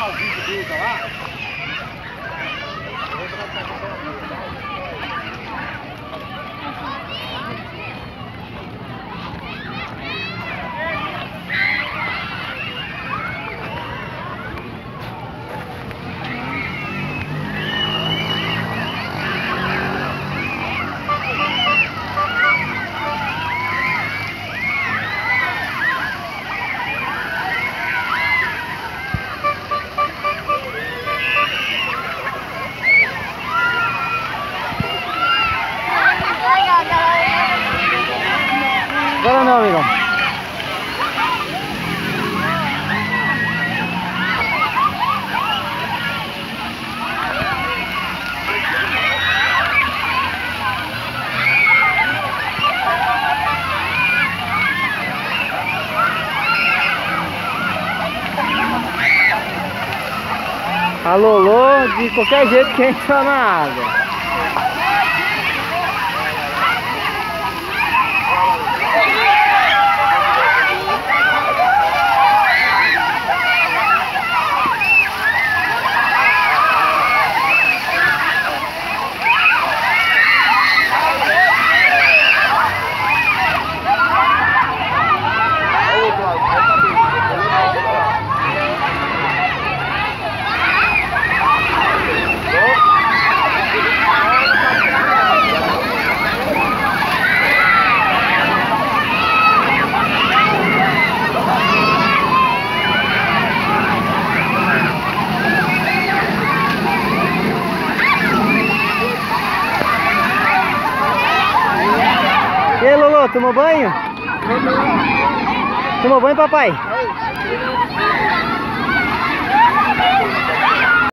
o vídeo dele lá. A Lolô, de qualquer jeito que entra na água. tomou banho? Tomou banho, papai?